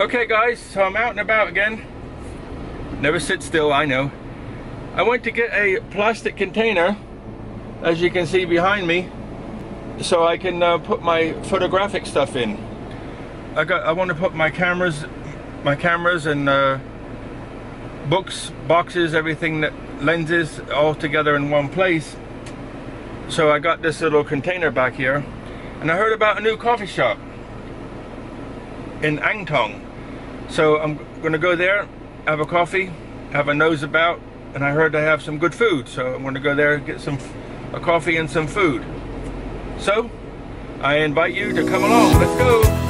Okay guys, so I'm out and about again. Never sit still, I know. I went to get a plastic container, as you can see behind me, so I can uh, put my photographic stuff in. I got. I want to put my cameras, my cameras and uh, books, boxes, everything that lenses all together in one place. So I got this little container back here, and I heard about a new coffee shop in Ang Thong. So I'm gonna go there, have a coffee, have a nose about, and I heard they have some good food. So I'm gonna go there, get some a coffee and some food. So I invite you to come along. Let's go.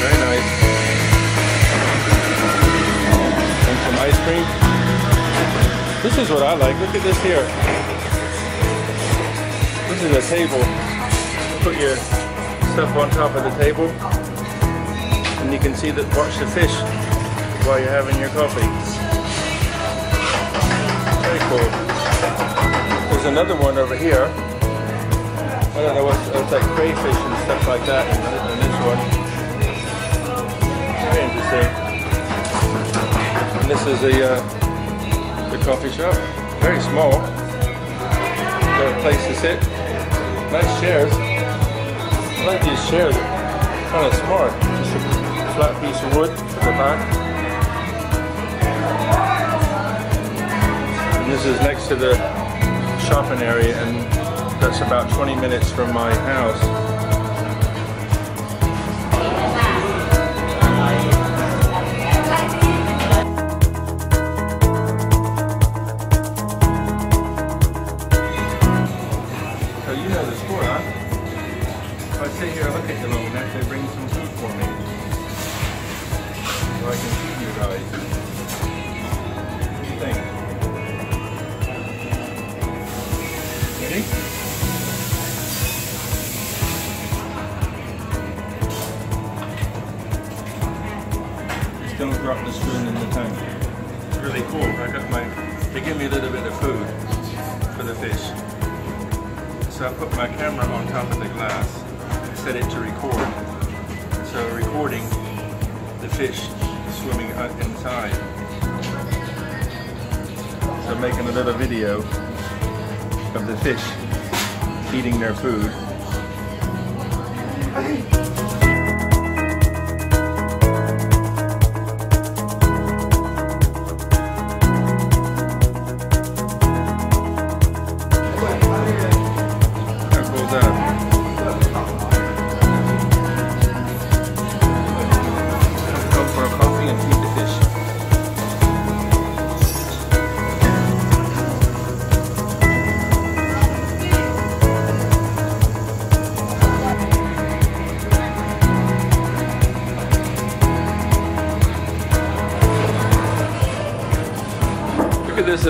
Very nice. And some ice cream. This is what I like. Look at this here. This is a table. Put your stuff on top of the table. And you can see that watch the fish while you're having your coffee. Very cool. There's another one over here. I don't know what it's like crayfish and stuff like that in this one. Very interesting. And this is the uh, the coffee shop. Very small. Got a place to sit. Nice chairs. I like these chairs. Kind of smart. Just a flat piece of wood at the back. And this is next to the shopping area and that's about 20 minutes from my house. I can you guys. What do you think? Ready? Just don't drop the spoon in the tank. It's really cool. I got my, they give me a little bit of food for the fish. So I put my camera on top of the glass, set it to record. So recording the fish swimming inside. So making a little video of the fish eating their food.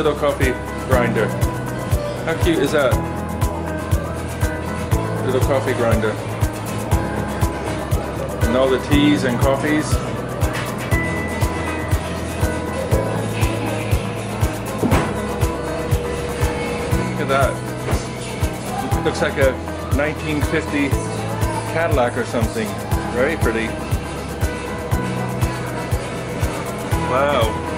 Little coffee grinder. How cute is that? Little coffee grinder. And all the teas and coffees. Look at that. Looks like a 1950 Cadillac or something. Very pretty. Wow.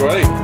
Right.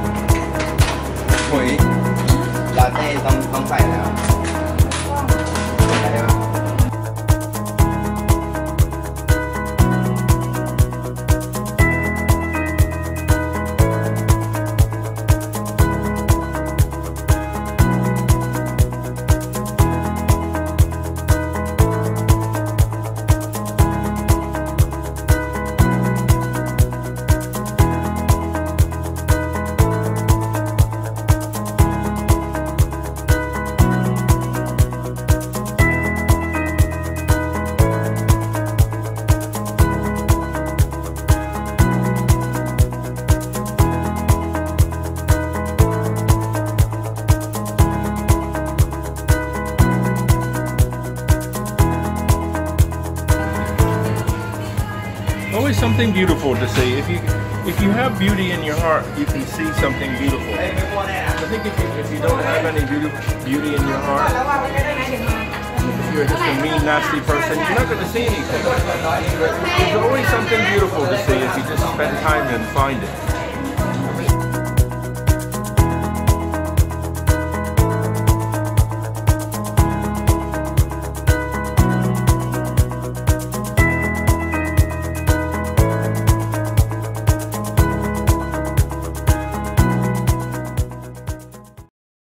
something beautiful to see. If you if you have beauty in your heart, you can see something beautiful. I think if you, if you don't have any beauty, beauty in your heart, if you're just a mean, nasty person, you're not going to see anything. There's always something beautiful to see if you just spend time and find it.